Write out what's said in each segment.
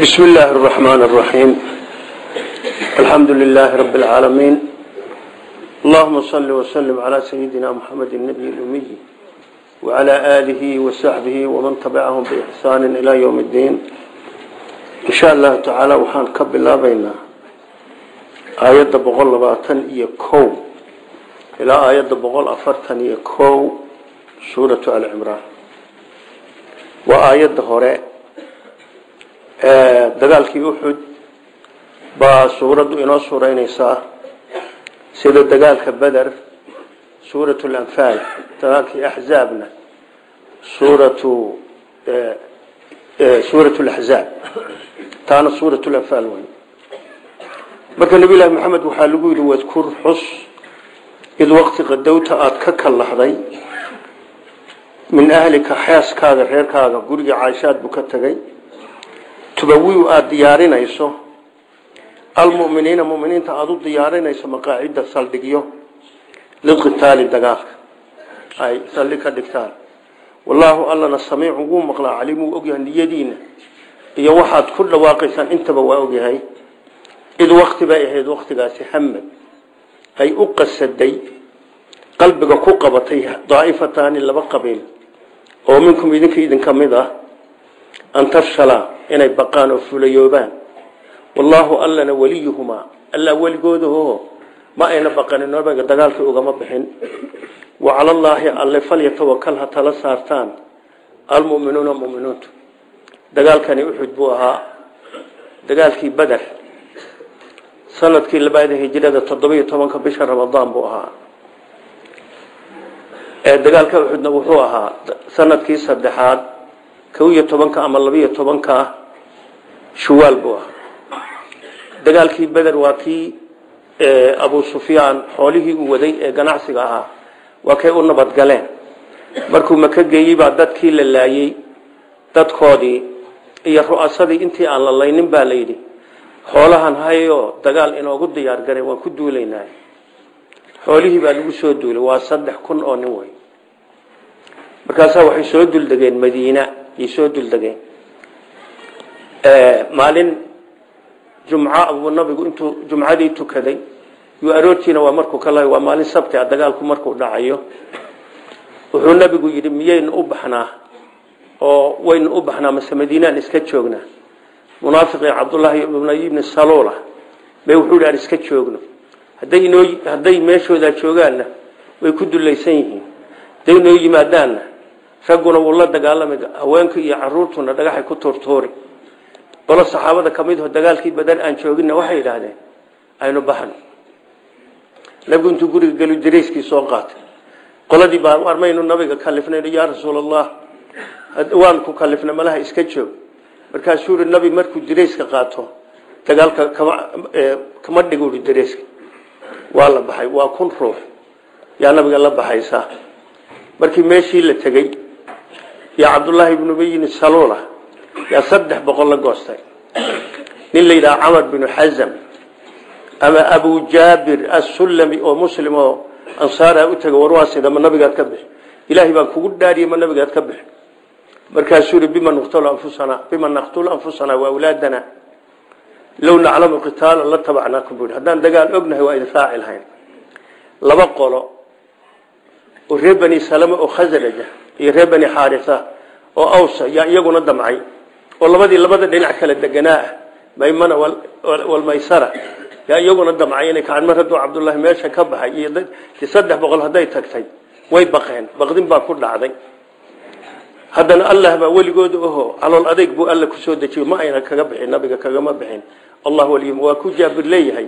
بسم الله الرحمن الرحيم الحمد لله رب العالمين اللهم صل وسلم على سيدنا محمد النبي الأمي وعلى آله وصحبه ومن تبعهم بإحسان إلى يوم الدين إن شاء الله تعالى وحان كب الله بينا آيات بغل باتن يكو إلى آيات بغل أفرتن يكو سورة العمران وآيات هراء dagaalkii uxud baa suuraddu inoo suuraynaysaa sida dagaalka beder suurat lanfaal dagaalkii axzaabna suuratu suurat laxzaab taana suurat lanfaal wey marka nabi llaahi maxamed waxaa lagu yidhi wadkur xus id waqti qadowta aada ka kallaxday min ahlika xeeskaaga reerkaaga guriga caaishaad buu ka tegay tubawiu aada diyaarinayso almuminiina muminiinta aada u diyaarinayso maqaacida saldhigyo liqitaali dagaalka ay saldhig ka dhigtaan. Wallaahu allana samiicun wuu maqlaa caliim wuu ogyahay niyadiina iyo waxaad ku dhawaaqaysaan intaba waa ogyahay. Id wakti bay ahayd waktigaasi hamad ay u qasaday qalbiga ku qabatay daaifataani laba qabiil oo minkum idinka idinka mid ah an tafshalaa inay baqaan oo fulayoobaan wallaahu allana weliyuhumaa allaa weligoodaho ma ayna baqanin nabiga dagaalkii ugama bixin. Wa calallaahi alle falyatawakal ha tala saartaan. Almuminuuna muminuuntu dagaalkani uxud buu ahaa. Dagaalkii beder sannadkii labaada hijrada toddobiyo tobanka bisha ramadaan buu ahaa. Dagaalka uxudna wuxuu ahaa sannadkii saddexaad kow iyo tobanka ama labiyo tobanka shuwaal buu ahaa. Dagaalkii beder waa kii abu sufyaan xoolihii uu waday ee ganacsiga ahaa. Waa kay u nabadgaleen markuu maka geeyey baa dadkii la laayey dadkoodii iyo ru'asadii intii aan la laynin baa layidhi xoolahan hayoo dagaal inoogu diyaargaray waan ku duulaynaa xoolihii baa lagu soo duulay waa saddex kun oo nin wey markaasaa waxay soo duldegeen madiina ay soo duldegeen maalin jumca buu nabigu intuu jumcadii tukaday yuu aroortiina waa markuu ka lahay waa maalin sabti a dagaalku markuu dhacayo. Wuxuu nabigu yidhi miyaynu u baxnaa? Oo waynu u baxnaa mase madiinaan iska joognaa munaafiqii cabdullaahi ibni saluula bay wuxuu yidhi aan iska joogno. Hadday inoo hadday meeshoodaa joogaanna way ku dulaysan yihiin. Hadday inoo yimaadaanna ragguna wuu la dagaalamay haweenka iyo caruurtuna dhagaxay ku tuurtuuri qolo saxaabada ka mid aho dagaalkii badan aan jooginna waxay yidhaahdeen aynu baxno. Nabigu guriga gelu darayskii soo qaatay qoladii baa armaynu nabiga kalifnayno yaa rasuul waan ku kalifnay malaha iska joog. Markaasuu yidhi nabi markuu darayska qaato dagaalka kama kama dhigo darayska waa la baxay waa kun ruux yaa nabiga la baxaysa markii meeshii la tegey yaa cabdullaahi ibnu bayin saluula yaa saddex boqol la goostay. Nin la yidhaha camar binu xazam ama abu jaabir assullami oo muslim oo ansaara u tegay war waa sida ma nabigaad ka bixi. Ilaahay baan kugu dhaariyey ma nabigaad ka bixi. Markaasuu yihi bima naqtulu anfusana bima naqtulu anfusana wa awlaadana low naclamu qitaalan la tabacnaakum buu haddaan dagaal ognahay waa idin raaci lahayn laba qolo oo reer bani salama oo khasraja iyo reer bani xaarisa oo awsa yaa iyaguna damcay oo labadii labada dhinac kala deganaa ah maymana walmaysara yaa iyaguna damcay inay kacaan mar hadduu cabdullaahi meesha ka baxay iyo saddex boqol hadday tagtay way baqeen baqdin baa ku dhacday. Haddana allah baa weligooda oho calool adeyg buu alla ku soo dejiyo ma ayna kaga bixin nabiga kagama bixin. Allah waliy waa ku jaabir leeyahay.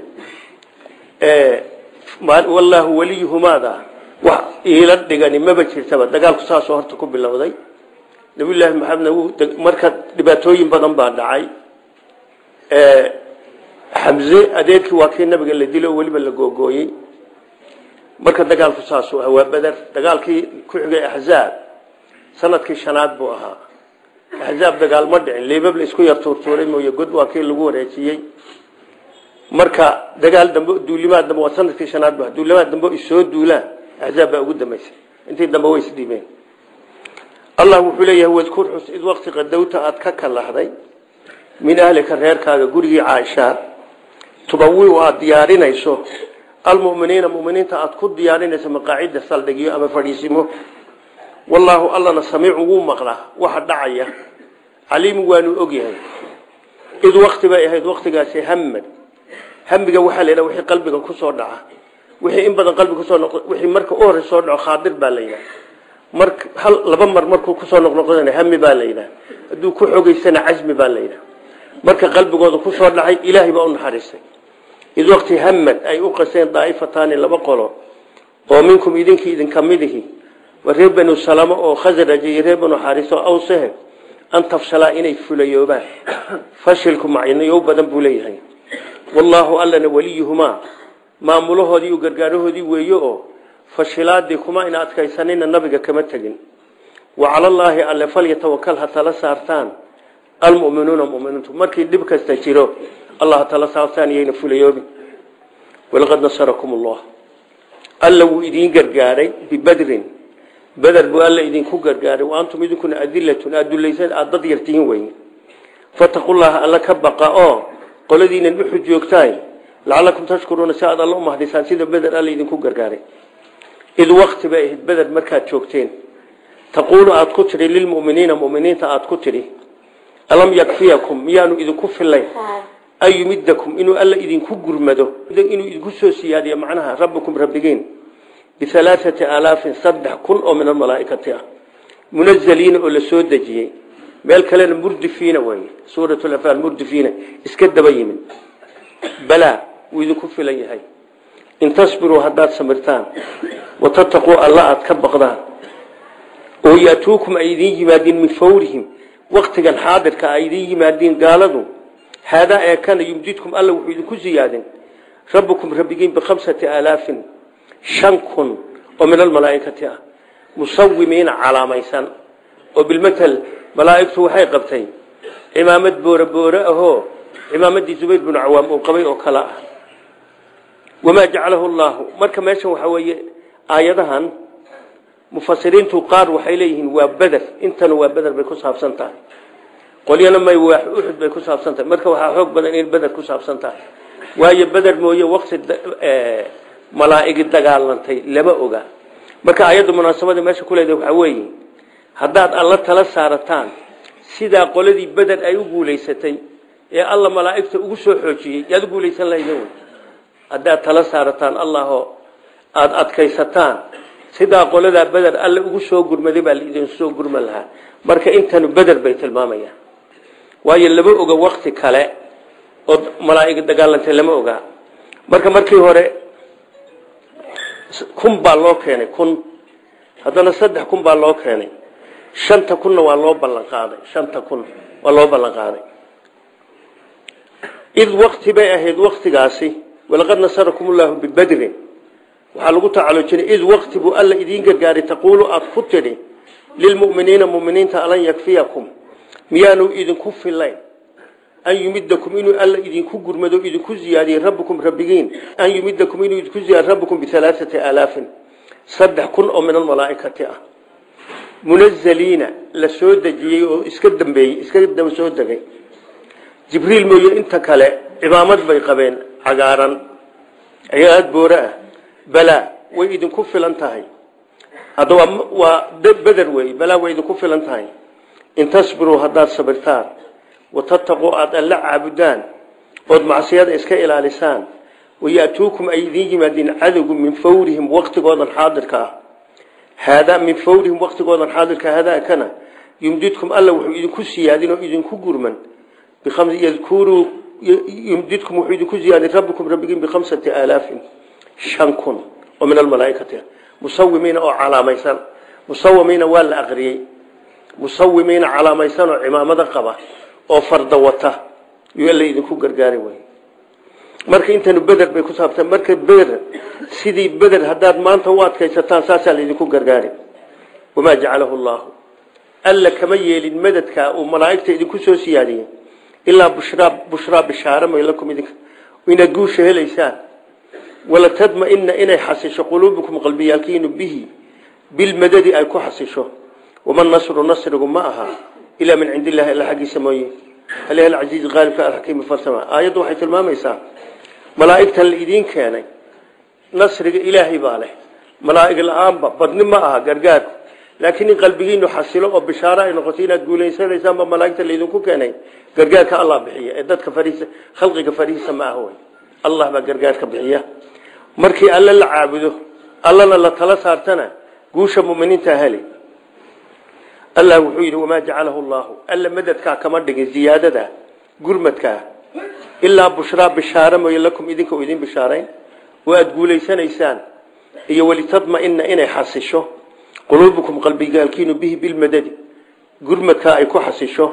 Wallaahu waliyuhumaada wax iila dhigani maba jirtaba. Dagaalku saasoo horta ku bilowday. Nabiyullaahi maxamed marka dhibaatooyin badan baa dhacay. Xamze adeerkii waa kii nabiga la dilo weliba la googooyey. Marka dagaalku saasuu ah waa beder dagaalkii ku xigay axzaab sannadkii shanaad buu ahaa. Axzaab dagaal ma dhicin. Leebab la isku yar tuurtuuray mooye. God waa kii lagu wareejiyey. Marka dagaal dambe duulimaad dambe waa sannadkii shanaad bu duulimaad dambe isoo duulaan axzaab baa ugu dambaysay intii dambe way isdhiibeen allah wuxuu leeyahay wadkur xus id waqti qadowta aada ka kalaxday min ahlika reerkaaga gurigii caaisha tubawiu aada diyaarinayso almuminiina muminiinta aada ku diyaarinayso maqaacida saldhigyo ama fadhiisimo wallaahu allana samiicu wuu maqlaa waxa dhacaya caliimu waanu ogyahay id wakti bay ahayd waktigaasi hamad hamiga waxaa la wixii qalbiga ku soo dhaca wixii in badan qalbiga ku soo noq wixii marka u horey soo dhaco khaadir baa la yidhaha. Mar hal laba mar markuu ku soo noqnoqdana hami baa la yidhaha. Hadduu ku xogeysana casmi baa la yidhaha. Marka qalbigooda ku soo dhacay ilaahay baa u naxariistay. Id wakti hamad ay u qaseen daaifataani laba qolo oo minkum idinkii idinka midihi waa reer banu salamo oo khasraj iyo reer banu xaariso awsehe an tafshalaa inay fulayoobaan fashilku macnayow badan buu leeyahay. Wallaahu allana weliyuhumaa maamulahoodii iyo gargaarahoodii weeye oo fashilaadii kuma ina adkaysanina nabiga kama tegin. Wa calallaahi alle falyatawakal ha tala saartaan almu'minuuna muminiintu markii dhib kasta jiro allah ha tala saartaan iyayna fulayoobin walaqad nasarakum allah alla wuu idiin gargaaray bibadrin. Beder buu alla idinku gargaaray. Wa idinkuna adilatun aad dulaysan aad dad yartihiin weyn. Fataqullaha alla ka baqa oo qoladiinan uxu joogtaay lacalakum tashkuruuna si aad alla u mahdisaan sida beder alla idinku gargaaray id wakti bay ahayd beder markaad joogteen taquulu aad ku tidhi lilmuminiina muminiinta aad ku tidhi alam yakfiyakum miyaanu idinku filayn an yumidakum inuu alla idinku gurmado inuu idinku soo siyaadiyo macnaha rabbikum rabbigiin bialaaati aalaafin saddex kun oo min almalaaikati ah munazaliina oo la soo dejiyey meel kalena murdifiina wey suuratlafaal murdifiina iska daba yimid balaa wuu idinku filan yahay. In tasbiruu haddaad samirtaan watataquu alla aad ka baqdaan oo yaatuukum ay idiin yimaadiin min fawrihim waktigan xaadirka ay idiin yimaadiin gaaladu haadaa ee kana yumdidkum alla wuxuu idinku siyaadin rabbukum rabbigiin bikhamsati aalaafin shan kun oo min almalaaikati ah musawimiina calaamaysan oo bilmatel malaaigtu waxay qabtay cimaamad boore boore ahoo cimaamadii zubayr binu cawaam uu qabay oo kale ah wamaa jacalahu llaahu marka meeshan waxaa weeye aayadahan mufasiriintu qaar waxay leeyihiin waa beder intanu waa beder bay ku saabsan tahay qolyana may waa uxud bay ku saabsan tahay marka waxaa xoog badan in beder ku saabsan tahay waayo beder mooye wakti malaaigi dagaalantay lama oga marka ayadda munaasabada meesha ku leedahay waxaa weeye haddaad alla tala saarataan sidaa qoladii beder ay u guulaysatay ee alla malaa'igta ugu soo xoojiyey yaad u guulaysan lahaydeen haddaad tala saarataan allahoo aada adkaysataan. Sidaa qoladaa beder alle ugu soo gurmaday baa laidin soo gurman lahaa. Marka intanu beder bay tilmaamayaan. Waayo lama oga wakti kale oo malaa'iga dagaalantay lama ogaa marka markii hore kun baa loo keenay kun. Haddana saddex kun baa loo keenay. Shanta kunna waa loo ballan qaaday. Shanta kun waa loo ballan qaaday. Id wakti bay ahayd waktigaasi walaqad nasarakum ullahu bibadrin waxaa lagu tacalujinay id wakti buu alla idiin gargaaray taquulu aada ku tidhi lilmuminiina muminiinta alan yakfiyakum. Miyaanu idinku filayn an yumidakum inuu alla idinku gurmado idinku ziyaadiye rabbikum rabbigiin. An yumidakum inuu idinku ziyaadiy rabbikum bialaaati aalaafin saddex kun oo min almalaaikati ah. Munazaliina la soo dejiyey oo iska dambeeyey iska daba soo degay. Jibriil mooye inta kale cimaamad bay qabeen cagaaran. Aad boore ah. Balaa way idinku filan tahay. Hadda waa beder wey balaa way idinku filan tahay. In tasbiruu haddaad sabirtaan watataquu aada alla caabudaan ood macsiyada iska ilaalisaan wayaatuukum ay idiin yimaadiin cadowgu min fawrihim waktigoodan xaadirka ah. Haadaa min fawrihim waktigoodan xaadirka hadaa kana yumdidkum alla wuxuu idinku siyaadin oo idinku gurman. Yadkuruu yumdidkum wuxuu idinku ziyaadin rabbikum rabbigiin bikhamsati aalaafin shan kun oo min almalaaikati musawimiina oo calaamaysan musawimiina waa la aqriyey. Musawimiina calaamaysan oo cimaamada qaba oo farda wata. Yuu alla idinku gargaari way marka intanu beder bay ku saabsan marka beder sidii beder haddaad maanta u adkaysataan saasaa laydinku gargaari. Wamaa jacalahu llaahu alla kama yeelin madadkaa uu malaa'igta idinku soo siyaadiyey ilaa bushraa bushraa bishaare may lakum idinka inaad guusha helaysaan wala tadma-ina inay xasisho quluubukum qalbiyaalkiinu bihi. Bilmadadi ay ku xasisho. Waman nasru nasrigu ma aha. Ilaa min cindi illahi alla xaggiisa mooye. Alihi alcasiizi qaalibka alxakiimi farsama. Aayaddu waxay tilmaamaysaa malaa'igtan la idiin keenay. Nasriga ilaahay baa leh. Malaa'ig la'aanba badni ma aha gargaarku laakiin in qalbigiinu xasilo oo bishaaro ay noqoto inaad guulaysanaysaanba malaa'igta laydinku keenay gargaarka allah bixiya. Ee dadka fariisa khalqiga fariisa ma ah wey allah baa gargaarka bixiya. Markii alle la caabudo allana la tala saartana guusha muminiinta heli. Allah wuxuu yidhi wamaa jacalahu llahu alla madadkaa kama dhigin ziyaadada gurmadkaa ilaa bushraa bishaare mooye lakum idinka u idin bishaarayn. Oo aada guulaysanaysaan iyo walitadmaina inay xasisho quluubukum qalbigaalkiinu bihi bilmadadi gurmadkaa ay ku xasisho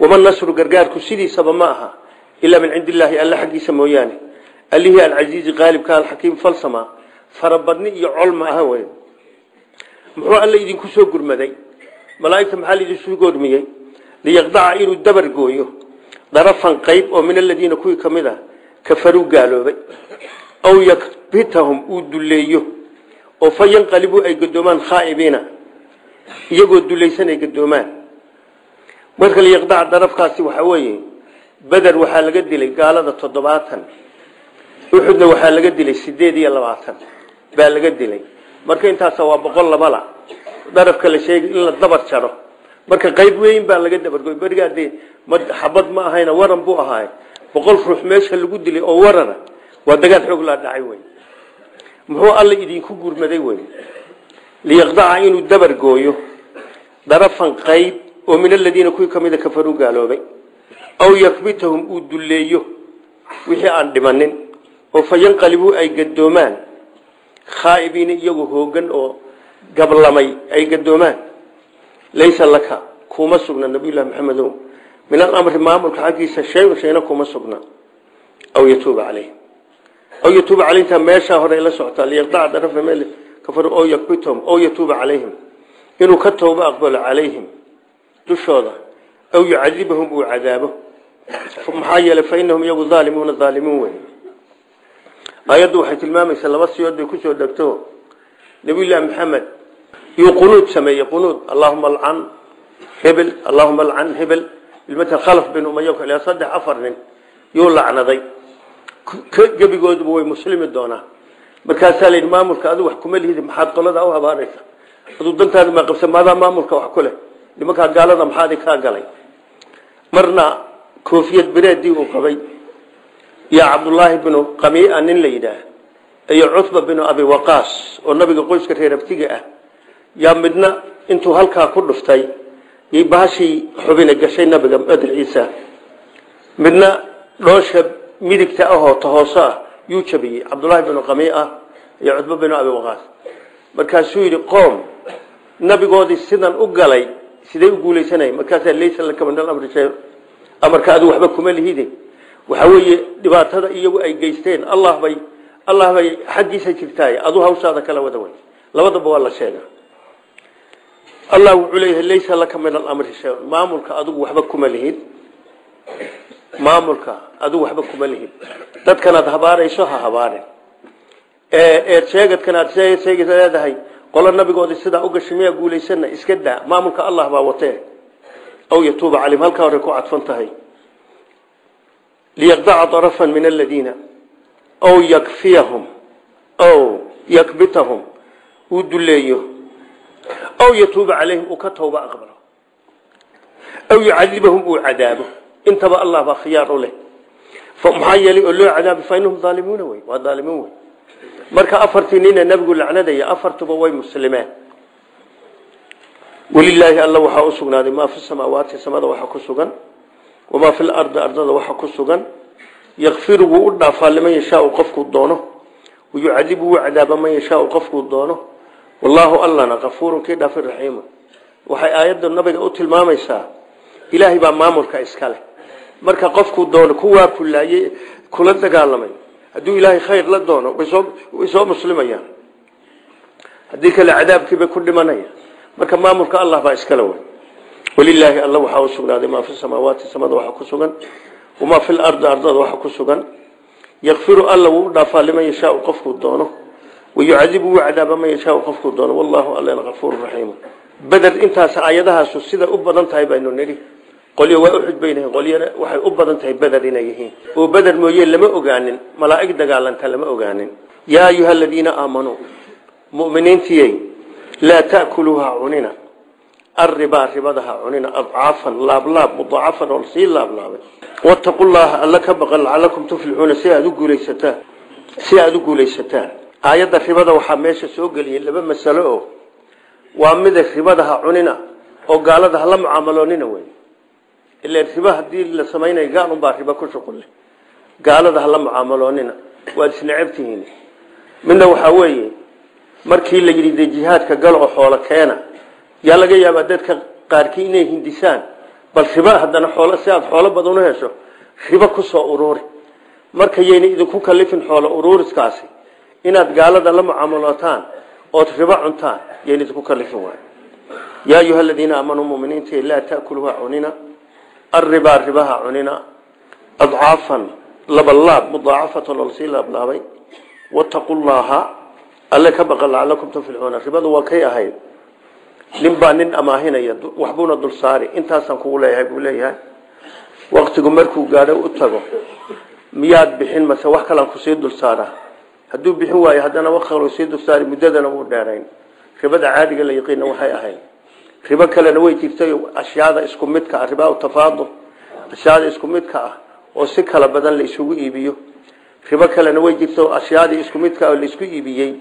wama nasru gargaarku sidiisaba ma aha ilaa min cindi illaahi alla xaggiisa mooyaane. Allihii alcasiizi qaalibka alxakiim falsama farabadni iyo col ma aha wey muxuu alle idinku soo gurmaday? Malaa'igta maxaa laidinsu goormiyey? Liyaqdaca inuu dabar gooyo. Darafan qayb oo min aladiina kuwii ka mid a kafaruu gaaloobay. Aw yakbitahum uu duleeyo oo fa yanqalibuu ay gadoomaan khaa'ibiina iyagoo dulaysan ay gadoomaan marka liyaqdaca darafkaasi waxaa weeye beder waxaa laga dilay gaalada toddobaatan uxudna waxaa laga dilay sideed iyo labaatan baa laga dilay. Marka intaasa waa boqol labala darafka la sheegay in la dabar jaro. Marka qayb weyn baa laga dabargoy berigaa dee xabad ma ahayna waran buu ahaay. Boqol ruux meesha lagu dilay oo warana waa dagaal xoog laa dhacay wey muxuu alla idinku gurmaday wey liyaqdaca inuu dabar gooyo darafan qayb oo min aladiina kuwii kamida kafaruu gaaloobay aw yakbitahum uu duleeyo wixii aan dhimanin oo fa yanqalibuu ay gadoomaan khaa'ibiina iyagoo hoogan oo gablamay ay gadoomaan laysa laka kuma sugna nabiyullahi maxamedow min alamri maamulka xaggiisa shay-un shayna kuma sugna. Aw yatuuba calayhim aw yatuuba caleyhim intaa meeshaa hore la socotaa liyaqdaca darafa meel kafaru aw yakbitahum aw yatuuba calayhim inuu ka tooba aqbalo calayhim dushooda aw yucadibahum uu cadaabo maxaa yeelay fa inahum iyagu aalimuuna aalimuun wey aayaddu waxay tilmaamaysaa laba siyood bay ku soo dhegto nabiyullaahi maxamed yuu qunuud sameeyey qunuud allahuma alcan hebel allahuma alcan hebel ilmata khalaf bin umaya ilaa saddex afar nin yuu gebigooduba way muslimi doonaa markaasaa layidhi maamulka adigu wax kuma lihidi maxaad qolada u habaaraysa aduu dantaada ma qabsa maadaa maamulka wax ku leh? Nimankaa gaalada maxaadi kaa galay? Marna koofiyad bereedii uu qabay yaa cabdullaahi binu qamiia nin la yidhaah iyo cutba abi waqaas oo nabiga qoyska reer abtiga ah yaa midna intuu halkaa ku dhuftay yay bahashii xubina gashay nabiga madaxiisa. Midna dhoosha midigta ahoo tahooso ah yuu jabiyey. Cabdullaahi binu qamiia iyo cutba binu abi waqaas. Markaasuu yidhi qoom nabigoodii sidan u galay siday u guulaysanay markaasaa laysa laka min alamri amarka adigu waxba kuma lihide waxa weeye dhibaatada iyagu ay geysteen allah bay allah bay xaggiisa jirtaay adu hawshaada kala wada way labadaba waa la sheega allah wuxuu leeyahay laysa laka min alamri maamulka adigu waxba kuma lihid maamulka adigu waxba kuma lihid dadkanaad habaarayso ha habaarin. Eed sheegadkan aad sheega leedahay qolo nabigoodii sidaa u gashay miyaa guulaysana iska daa. Maamulka allah baa watee. Aw yatuuba calayhim halkaa horey ku cadfan tahay. Liyaqdaca darafan min aladiina aw yakfiyahum. Aw yakbitahum. Uu duleeyo. Aw yatuuba calayhim uu ka tooba aqbalo. Aw yucadibahum uu cadaabo intaba allah baa khiyaar u leh. Maxaa yeelay oo loo cadaabay fa inahum aalimuuna wey marka afartii nina nabigu lacnadaya afartuba way muslimeen walilaahi alla waxaa u sugnaaday fi samaawaati samada waxa ku sugan? Wamaa fi lardi ardada waxa ku sugan? Yakfiru wuu u liman yashaau qofkuu doono. Wayucadibu wuu cadaaba man yashaau qofkuu doono. Wallaahu allana kafuurun kii dhaafin waxay aayadda nabiga u tilmaamaysaa ilaahay baa maamulka iska marka qofkuu doono kuwaa kulaayey kula dagaalamay. Hadduu ilaahay khayr la doono way soo muslimayaan. Haddii kale cadaabkiibay ku dhimanaya marka maamulka allah baa iskale wey walilaahi alla waxaa u sugnaaday maa fi samaawaati samada waxa ku sugan wamaa fi lardi ardada waxa ku sugan. Yakfiru alla wuu dhaafaa liman yashaau qofkuu doono. Wayucadibu wuu cadaaba man yashaau qofkuu doono. Wallahu allana kafuuru raxiimu beder intaas aayadahaasu sida u badan tahay qolyo waa uxud baynahiin qolyana waxay u badan tahay beder inay yihiin. Oo beder mooye lama ogaanin malaa'ig dagaalanta lama ogaanin. Yaa ayuha aladiina aamanuu mu'miniintiyey laa ta'kuluuha cunina. Arribaa ribadaha cunina adcaafan laablaab mudaacafan oo sii laablaabay wattaqu llaha alla ka baqan lacalakum tuflixuuna si aada u guulaysataan si aada u guulaysataan. Aayadda ribada waxaa meesha soo geliyay laba masalo oo. Waa mida ribadaha cunina oo gaalada hala mucaamaloonina wey ila riba haddii la samaynayo gaal unbaa riba ku shuqulle gaalada hala mucaamaloonina waad isnecabtihiin midna waxaa weeye markii la yidhi dee gal oo xoolo keena yaa laga yaabaa dadka qaarkii inay hindisaan bal riba haddana xoolo si aad xoolo badan u hesho riba ku soo marka yayna idinku kalifin xoolo uruuriskaasi inaad gaalada la mucaamalootaan ood riba cuntaan yayna idinku kalifin waay. Yaa ayuha aladiina aamanuu muminiinta laa taakuluha cunina arribaa ribaha cunina adcaafan labalaab mudaacafatan oo la sii laablaabay. Wattaqu llaha alle ka baqan lacalakum tuflixuuna ribadu waa kay ahayd. Nin baa nin amaahinaya waxbuuna dul saari. Intaasaan kugu leeyahay buu leeyahay. Waktigu markuu gaadho u tago. Miyaad bixin mase wax kalaan ku sii dul saaraa hadduu bixin waayo haddana wax kaloo sii dul saari muddadana wuu dheerayn. Ribada caadiga la yaqiina waxay ahayd ribo kalena way jirtay ashyaada isku midka ah ribaa tafaadul ashyaada isku midka ah oo si kala badan la isugu iibiyo. Ribo kalena way jirto ashyaadii isku midka ah oo la isku iibiyey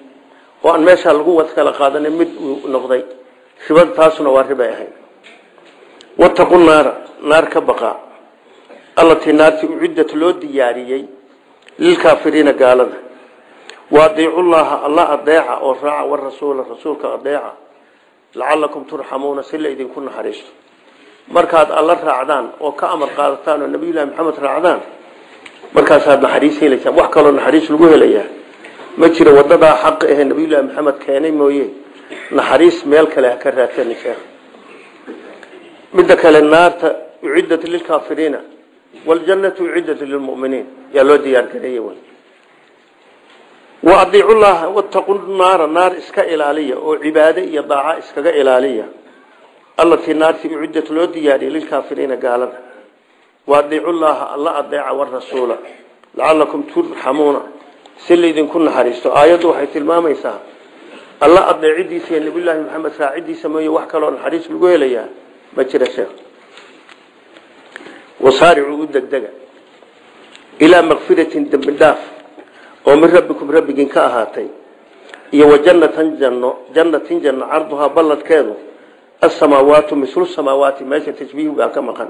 oo aan meesha lagu wad kala qaadanin mid noqday. Ribada taasuna waa ribay ahayd wattaqu naara naar ka baqa. Allatii naartii uciddat loo diyaariyey lilkaafiriina gaalada. Waadiicu llaha alla adeeca oo raaca warasuula rasuulka adeeca lacalakum turxamuuna si la idinku naxariisto. Markaad alla raacdaan oo ka amar qaadataan oo nabiyullahi maxamed raacdaan markaasaad naxariis helaysaan wax kaloo naxariis lagu helayaa. Ma jiro wadadaa xaq ahe nabiyullahi maxamed keenay mooye. Naxariis meel kale ha ka raadsanaysaa midda kale naarta uciddat lilkaafiriina waljannatu uciddat lilmuminiin yaa loo diyaargareeyey waadiicu llaha wattaqu naara naar iska ilaaliya oo cibaade iyo daaca iskaga ilaaliya. Allatii naartii uciddat loo diyaariyay lilkaafiriina gaalada. Waadiicu llaha alla adeeca warasuula lacalakum turxamuuna si laydinku naxariisto aayaddu waxay tilmaamaysaa alla adeecidiisa iyo nabiyullaahi maxamed raacidiisa mooye wax kaloo naxariis lagu helayaa. Ma jira sheekh. Wasaaricuu u degdega. Ilaa makfiratin dembi dhaaf oo min rabbikum rabbigiin ka ahaatay. Iyo wa jannatan janno jannatin janno carduhaa balladkeedu. Asamaawaatu mislu samaawaati meesha tashbiih baa ka maqan.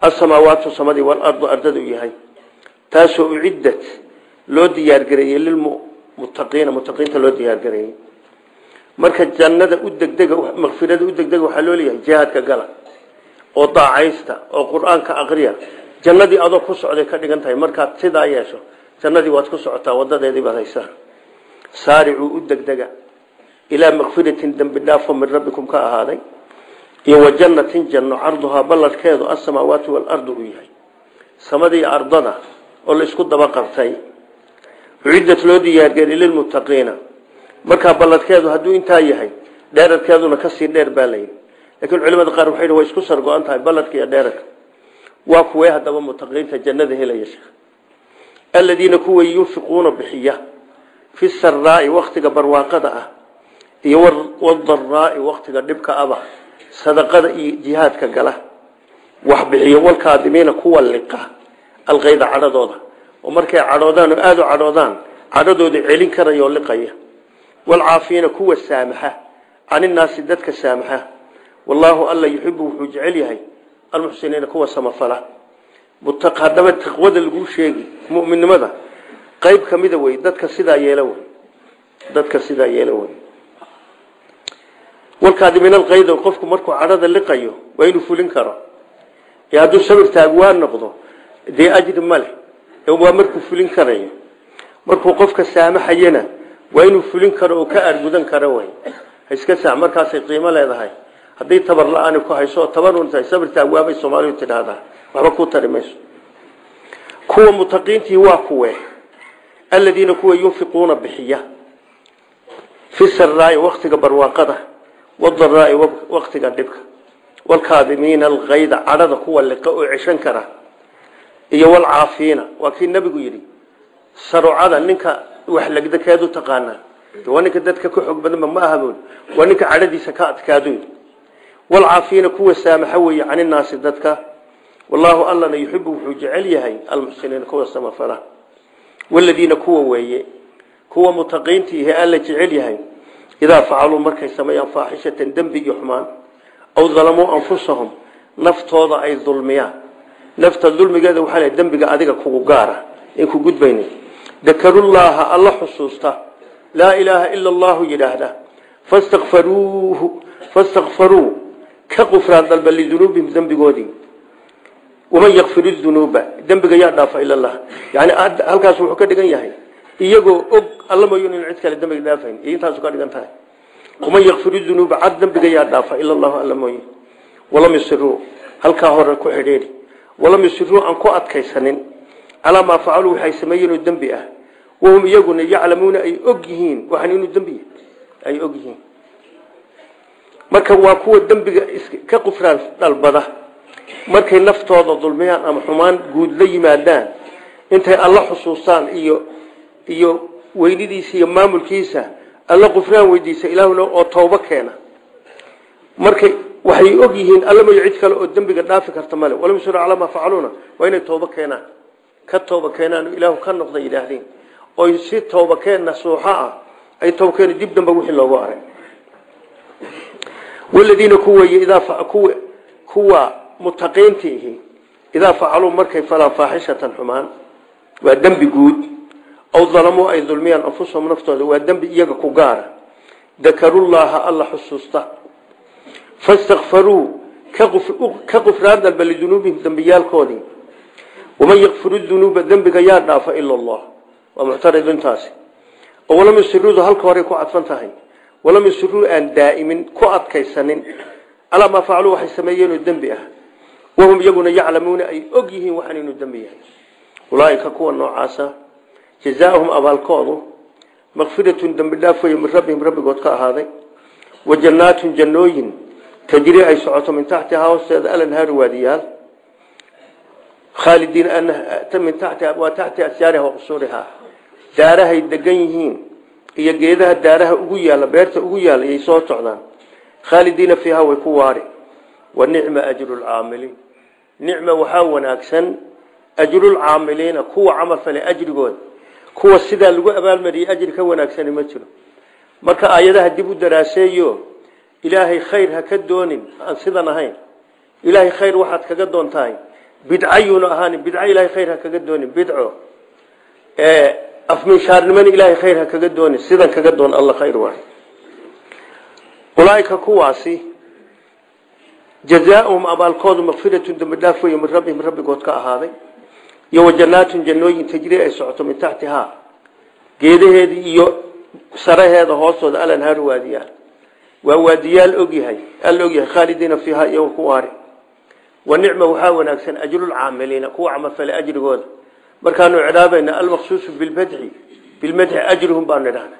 Asamaawaatu samadii walardu ardada u yahay. Taasoo uciddat loo diyaargareeyey lilmuttaqiina muttaqiinta loo diyaargareeyey marka jannada u degdega makfirada u degdega waxaa loo leeyahay jihaadka gala oo daacaysta oo qur'aanka aqriya. Jannadii adoo ku socday ka dhigan tahay markaad sidaa yeesho jannadii waad ku socotaa wadadeedii baad haysaa. Saaricuu u degdega. Ilaa makfiratin dembi dhaafo min rabbikum ka ahaaday. Iyo wa jannatin janno carduhaa balladkeedu asamaawaatu waalardu uu yahay. Samadii ardada oo la isku daba qabtay uciddat loo diyaargeliy lilmuttaqiina markaa balladkeedu hadduu intaa yahay dheerarkeeduna ka sii dheer baa layidhi laakiin culimada qaar waxay way isku sargo-an tahay balladka iyo dheerarka waa kuwee haddaba muttaqiinta jannada helaya aladiina kuwa yunfiquuna bixiya fi saraai waktiga barwaaqada ah iyo wadaraai waktiga dhibka aba sadaqada iyo jihaadka gala wax bixiyo walkaadimiina kuwa liqa alqayda cadhadooda. Oo markay cadhoodaan oo aada u cadhoodaan cadhadooda celin karaya oo liqaya walcaafiina kuwa saamaxa caninaasi dadka saamaxa. Wallaahu alla yuxibu wuxuu jecel yahay almuxsiniina kuwa samafala haddaba taqwada laguu sheegi mu'minnimada qayb ka mida wey dadka sidaa yeela wey. Dadka sidaa yeela wey. Walkaadimiin alqayda qofku markuu cadhada liqayo waa inuu fulin karo. Hadduu sabir taagwaan noqdo dee ajri ma leh. Waa markuu fulin karayo. Markuu qofka saamaxayana waa inuu fulin karo oo ka argudan karo wey. Iska saa markaasay qiimo leedahay haddii tabar la'aani ku hayso oo tabar un tahay sabir taagwaabay soomaalidu tidhaahdaa. Waxba ku tari mayso. Kuwa mutaqiintii waa kuwe aladiina kuwa yunfiquuna bixiya. Fi saraai waktiga barwaaqada wadaraai waktiga dhibka. Walkaadimiina alkayda cadhada kuwa liqa oo ceshan kara. Iyo walcaafiina waa kii nabigu yidhi sarucada ninka wax legdakeedu taqaanaa. Waa ninka dadka ka xoog badanba ma ahaboon. Waa ninka cadhadiisa ka adkaado walcaafiina kuwa saamaxa weeye caninaasi dadka wallaahu allana yuxibu wuxuu jecel yahay almuxsiniina kuwa samafala waladiina kuwa weeye kuwa mutaqiintiihi alla jecel yahay idaa facaluu markay sameeyaan faaxishatan dembi iyo xumaan aw dalamuu anfusahum naftooda ay dulmiyaan nafta dulmigeeda waxaa la dembiga adiga kugu gaara in ku gudbayna dakarullaaha alla xusuusta laa ilaaha ila allahu yidhaahda fastakfaruuhu fastakfaruu ka qufraan dalba lidunuubihim dembigoodii waman yakfiru dunuuba dembiga yaa dhaafa ila allah yani halkaas wuxuu ka dhigan yahay iyagoo og alla mayon in cid kale dembiga dhaafayn iyo intaasu ka dhigan tahay. Waman yakfiru dunuuba cad dembiga yaa dhaafa ila allahu alla mooye walam yusiruu halkaa hore ku xidhiidhi. Walam yusiruu aan ku adkaysanin. Calaa maa facaluu waxay sameeyeen oo dembi ah. Wahum iyaguna yaclamuuna ay og yihiin. Waxaan marka waa kuwa dembiga ka qufraan dhalbada markay naftooda dulmiyaan ama xumaan guud la yimaadaan. Intay alla xusuustaan iyo iyo weynidiisa iyo maamulkiisa alla qufraan weydiisa ilaahuna oo toobo keena. Markay waxay og yihiin alla mayo cid kale oo dembiga dhaafi karta male walam yusir calaa maa facaluuna waa inay toobo keenaan. Ka tooba keenaan ilaahu ka noqda yidhaahdeen. Oy si tooba keen nasuuxo ah ay tooba keen dib damba wixii loogu arag idaa kuwa kuwa mutaqiintiihi idaa facaluu markay falaan faaxishatan xumaan waa dembi guud. Aw dalamuu ay dulmiyaan anfusahum naftooda waa dembi iyaga ku gaara. Dakarullaaha alla xusuusta. Fastakfaruu ka qufraan dalba lidunuubihim dembiyaalkoodii. Waman yakfiru dunuuba dembiga yaa dhaafa ila allah. Waa muctaridintaasi oo walam yusiruudu halka horey ku cadfan tahay walam yusiruu aan daa'imin ku adkaysanin. Calaa maa facaluu waxay sameeyeenoo dembi ah. Wahum iyaguna yaclamuuna ay og yihiin waxaan inuu dembi yahay. Ulaaika kuwa noocaasa jazaahum abaalkoodu makfiratun dembi dhaaf wey min rabbihim rabbigood ka ahaaday. Wa jannaatun jannooyin tajrii ay socoto min taxtihaa hoosteeda alanhaaru waadiyaal. Khaalidiin min taxtiha waa taxti asyaariha wa daarahay degan yihiin iyo geedaha daaraha ugu yaalla beerta ugu yaalla ayay soo socdaan. Khaalidiina fiiha way ku waari. Wa nicma ajru lcaamiliin nicma waxaa wanaagsan ajrulcaamiliina kuwa camal fale ajrigooda kuwa sidaa lagu abaalmariyey ajri ka wanaagsani ma jiro. Marka aayadaha dib u daraaseeyo ilaahay khayr ha ka doonin aan sidan ahayn. Ilaahay khayr waxaad kaga doontahay. Bidcayuuna ahaanin bidco ilaahay khayr ha kaga doonin bidco afminshaarnimana ilaahay khayr ha kaga doonin sidan kaga doon alla khayr waay. Ulaaika kuwaasi jazaauhum abaalkoodu makfiratun dambi dhaaf wey min rabbihim rabbigood ka ahaaday iyo wa jannaatun jannooyin tajrii ay socoto min taxtihaa geedaheedii iyo saraheeda hoostooda alanhaaru waadiyaal waa waadiyaal ogyahay alla ogyahay khaalidiina fiiha iyagoo ku waari. Wa nicma waxaa wanaagsan ajrulcaamiliina kuwa camalfale ajrigooda markaanu icraabayna almaqsuusu bilmadxi bilmadxi ajruhum baanu idhahna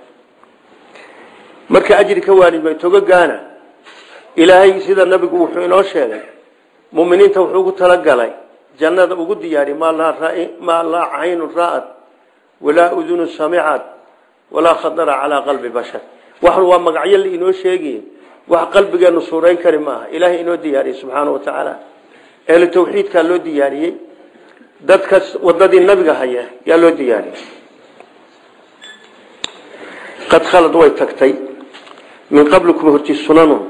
marka ajri ka waanimay togogaana ilaahay sida nabigu wuxuu inoo sheegay muminiinta wuxuu ugu talagalay jannada ugu diyaari maa laa caynun ra'ad walaa udunu samicad walaa khadara calaa qalbi bashar. Waxan waa magacyo la inoo sheegay wax qalbigeenu suurayn kari maaha. Ilaahay inoo diyaariyey subxaana wa tacaala ehlu tawxiidkaa loo diyaariyey dadka wadadii nabiga haya yaa loo diyaariyey. Qad khalad way tagtay. Min qablikum horti sunanun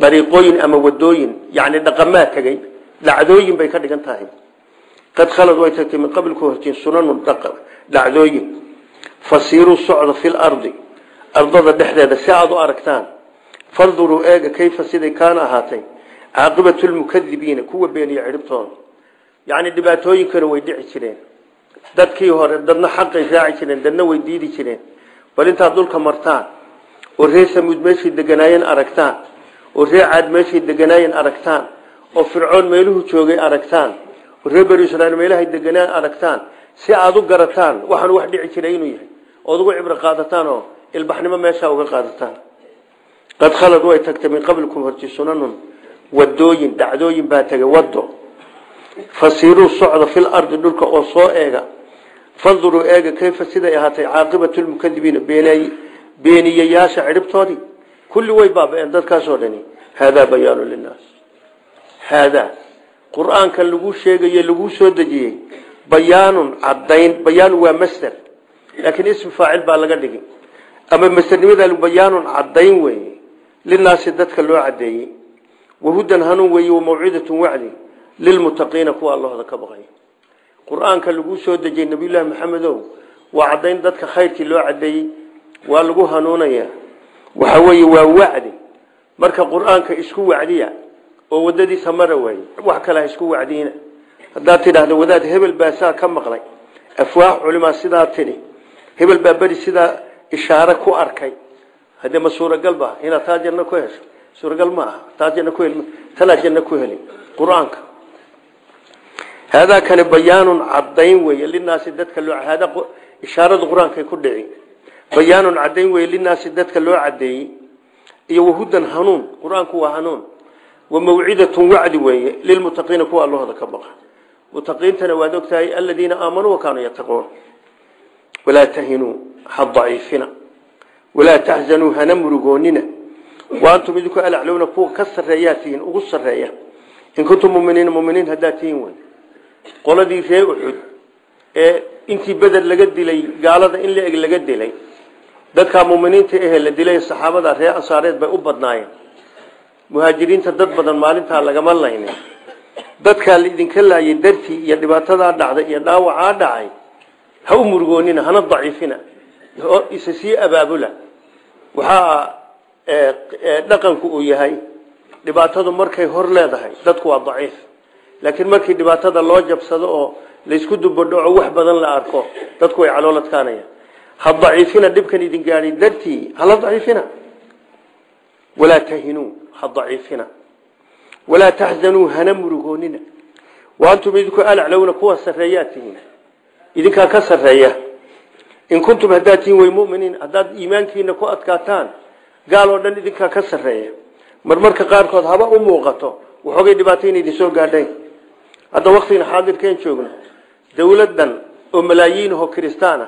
dariiqooyin ama wadooyin yani dhaqamaa tegey dhacdooyin bay ka dhigan tahay. Qad khalad way tagtay min qablikum horti sunanun dhacdooyin. Fasiiruu socda fi lardi ardada dhexdeeda si aada u aragtaan. Fanduruu eega kayfa siday kaana ahaatay. Caaqibatu lmukadibiina kuwa beeniya cidhibtooda yacni dhibaatooyinkana way dhici jireen. Dadkii hore dadna xaqay raaci jireen dadna way diidi jireen. Bal intaad dhulka martaan oo reer samuud meeshay deganaayeen aragtaan oo reer caad meeshay deganaayeen aragtaan oo fircoon meeluhu joogay aragtaan oo reer banu israiil meelahay deganaan aragtaan si aada u garataan waxaan wax dhici jiray inuu yahay. Ood ugu cibro qaadataan oo ilbaxnimo meeshaa uga qaadataan. Qad khalad way tagtay min qablikum horti sunanun wadooyin dhacdooyin baa tegay wado fasiiruu socda fil ardi dhulka oo soo eega. Fanduruu eega kayfa siday ahaatay caaqibatu lmukadibiina beeniyayaasha cidhibtoodii kulli way baaba-een dadkaasoo dhani. Haadaa bayaanu linaas haadaa qur'aanka lagu sheegaye laguu soo dejiyey bayaanun cadayn bayaanu waa masder. Laakiin ismi faacil baa laga dhigi ama masdernimada bayaanun cadayn weeye. Linaasi dadka loo cadeeyey wahudan hanuun weeye wamawcidatun wacdi lilmutaqiina kuwa allahooda ka baqay qur'aanka lagu soo dejiyey nabiyullaahi maxamedow waa cadayn dadka khayrkii loo cadeeyey waa lagu hanuunaya waxa weeye waa wacdi marka qur'aanka isku wacdiya oo wadadiisa mara waaye wax kale ha isku wacdiina haddaad tidhaahdo wadaad hebel baa saa ka maqlay afwaax culimaa sidaa tidhi hebel baa beri sidaa ishaare ku arkay haddee ma suuragal ba inaad taa janno ku hesho suuragal ma aha taa janno ku heli tanaa janno ku heli qur'aanka haadaa kani bayaanun cadayn weeye linaasi dadka loo haadaa ishaarada qur'aankay ku dhici bayaanun cadayn weeye linaasi dadka loo cadeeyey iyo wahudan hanuun qur'aanku waa hanuun wamawcidatun wacdi weeye lilmutaqiina kuwa allahooda ka baqa mutaqiintana waad ogtahay aladiina aamanuu wakaanuu yattaquun walaa tahinuu ha daciifina walaa taxzanuu hana murugoonina waantum idinku alaclowna kuwa ka sarreeyaa tihiin ugu sarreeya in kuntum muminiina muminiin haddaad tihiin wey qoladii ree uxud ee intii beder laga dilay gaalada in la-eg laga dilay dadkaa muminiinta ahee la dilay saxaabada ree ansaareed bay u badnaayeen. Muhaajiriinta dad badan maalintaa lagama laynin dadkaa laidinka laayay dartii iyo dhibaatadaa dhacday iyo dhaawacaa dhacay ha u murugoonina hana daciifina isa sii abaabula. Waxaa dhaqanku uu yahay dhibaatadu markay hor leedahay dadku waa daciif laakiin markii dhibaatada loo jabsado oo laysku dubadhaco wax badan la arko. Dadku way calooladkaanayaan ha daciifina dhibkan idin gaadhay dartii hala daciifina. Walaa tahinuu ha daciifina. Walaa taxzanuu hana murugoonina. Waantum idinku alaclowna kuwa sarreeyaa tihiin. Ka sarreeya. In kuntum haddaad tihiin way muminiin haddaad iimaankiina ku adkaataan gaal oo dhan idinkaa ka sarreeya. Marmarka qaarkood haba u muuqato waxoogay dhibaato ina idin soo gaadhayn hadda waktigan xaadirkeen joogno dowladdan oo malaayiinahoo kiristaana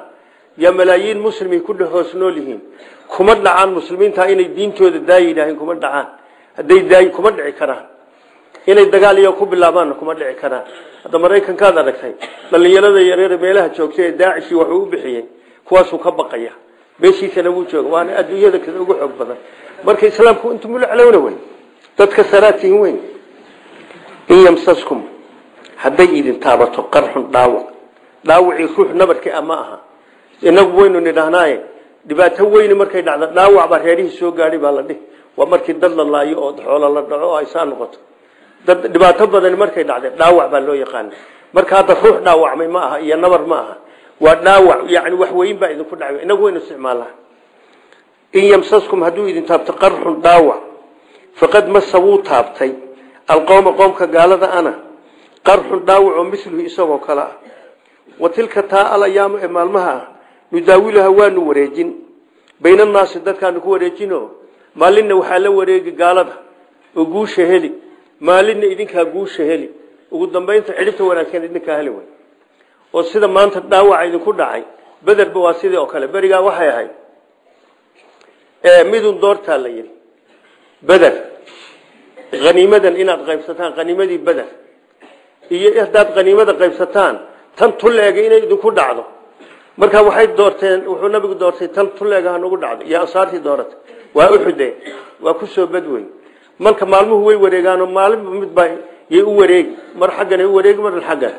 yaa malaayiin muslimay ku hoos nool yihiin kuma dhacaan muslimiinta inay diintooda daaya yidhaaheen kuma dhacaan. Hadday daay kuma dhici karaan. Inay dagaal iyo ku bilaabaanna kuma dhici karaan. Hadda maraykankaad aragtay dhallinyarada yareer meelaha joogtay ee daacishi waxuu u bixiyey kuwaasuu ka baqaya. Meeshiisana wuu jooga waana adduunyada kada ugu xoog badan. Marka islaamku intu mulaclowna wey dadka hadday idin taabato qarxun dhaawac. Dhaawacii ruux nabarkii ama aha. Inagu waynu nidhahnaaye dhibaato weyni markay dhacdo dhaawac baa reerihii soo gaadhay baa la dhihi. Waa markii dad la laayo oo xoolo la dhaco oo ay noqoto. Dad dhibaato badani markay dhacday dhaawac baa loo yaqaana marka hadda ruux dhaawacmay ma aha iyo nabar ma aha. Waa dhaawac yani wax weyn baa idinku dhacay. Inagu waynu isticmaalnaa in yamsaskum hadduu idin taabto qarxun dhaawac faqad masa wuu taabtay. Alqowma qoomka gaalada ana qarxun dhaawac oo miluhu isagoo kale ah. Wa tilka taa alayaamu ee maalmaha ah waanu wareejin. Baynanaasi dadkaanu ku wareejino maalinna waxaa la wareegi gaalada oo guusha heli. Maalinna idinkaa guusha heli. Ugu dambaynta cidhibta wanaagsan idinkaa heli wey oo sida maanta dhaawaca idinku dhacay bederba waa sidii oo kale. Berigaa waxay ahayd. Midun doortaa la yidhi. Beder haniimadan inaad qaybsataan haniimadii beder iyo haddaad haniimada qaybsataan tan tulleega inay idinku dhacdo. Markaa waxay doorteen wuxuu nabigu doortay tan tulleega hanugu dhacdo. Iyo ansaartii dooratay waa uxude waa ku soo badwey marka maalmuhu way wareegaanoo maalinba midba yay u wareegi. Mar xaggan u wareegi mar xaggan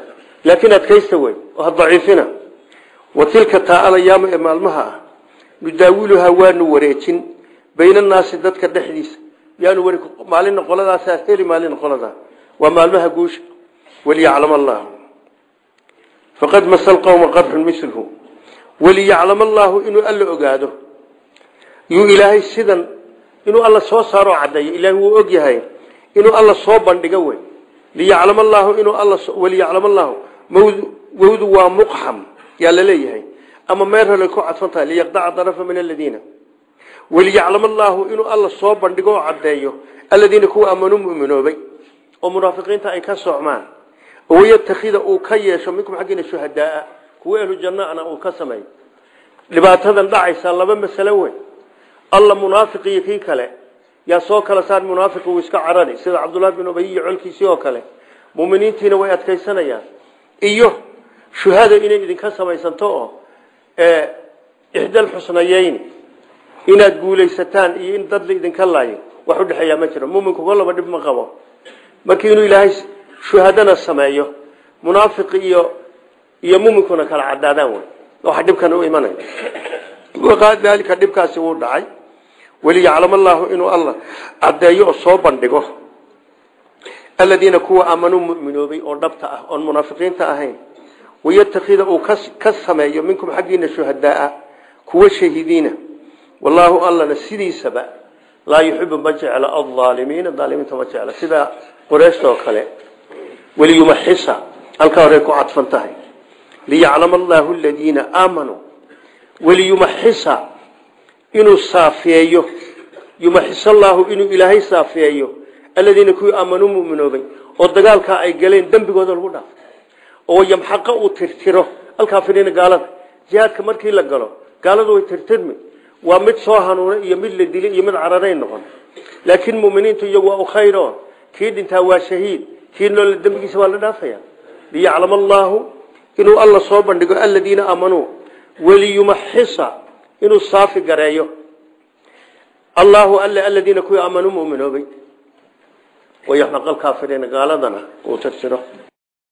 laakiin adkaysta wey oo ha daciifina. Wa tilka taa alayaamu ee maalmaha ah nudaawiluhaa waanu wareejin baynanaasi dadka dhexdiisa. Yaanu maalina qoladaasaa heli maalina qoladaa waa maalmaha guusha waliyaclam allahu faqad masa lqowma qarxun milhu waliyaclam allaahu inuu alla ogaado. Yuu ilaahay sidan inuu alla soo saaroo caddeeyo ilaahay wuu og yahay inuu alla soo bandhigo wey. Liyaclam allaahu inuu alla waliyaclam allaahu wawdu waa muqxam yaa la leeyahay. Ama meer hole ku cadfan tahay liyaqdaca darafa min aladiina waliyaclam allaahu inuu alla soo bandhigo oo caddeeyo aladiina kuwa wayatakida uu ka yeesho minkum xaggiina shuhadaaa kuwa ahlu jannana uu ka sameeyo. Dhibaatadan dhacaysa laba masalo weyn. Alla munaafiq iyo kii kale yaa soo kala saar munaafiq uu iska carari sida cabdullahi bin ubay iyo colkiisii oo kale. Muminiintiina way adkaysanayaan. Iyo shuhada inay idinka samaysanto oo ixdal xusnayeyni inaad guulaysataan iyo in dad la idinka laayo wax u dhexeeyaa ma jiro. Muminku kolaba dhib ma qabo shuhadana sameeyo munaafiq iyo iyo muminkuna kala cadaadaan wey waxa dhibkan u imanaya dalika dhibkaasi wuu dhacay. Waliyaclam allaahu inuu alla caddeeyo oo soo bandhigo. Aladiina kuwa aamanuu muminoobay oo dhabta ah oon munaafiqiinta ahayn wayatakida uu ka sameeyo minkum xaggiina shuhadaaa kuwa shahidiina. Wallaahu allana sidiisaba laa yuxibu ma jecla alaalimiina aalimiinta ma jecla. Sida qoreyshtoo kale waliyumaxisa halkaa horey ku cadfan tahay. Liyaclama allaahu aladiina aamanuu waliyumaxisa inuu saafeeyo yumaxis allaahu inuu ilaahay saafeeyo aladiina kuwii aamanuu muminoobay oo dagaalkaa ay galeen dembigooda lagu dhaafo oo yamxaqa uu tirtiro alkaafiriina gaalada. Jihaadka markii la galo gaaladu way tirtirmi waa mid soo hanuuna iyo mid la dilay iyo mid cararay noqon. Laakiin muminiintu iyagu kii dhintaa waa kii nool dembigiisa waa la dhaafaya. Liyaclama allaahu inuu alla soo bandhigo aladiina aamanuu waliyumaxisa inuu saafi gareeyo. Allaahu alle aladiina kuwii aamanuu muminoobay wayaxmaq alkaafiriina gaaladana uu tirtiro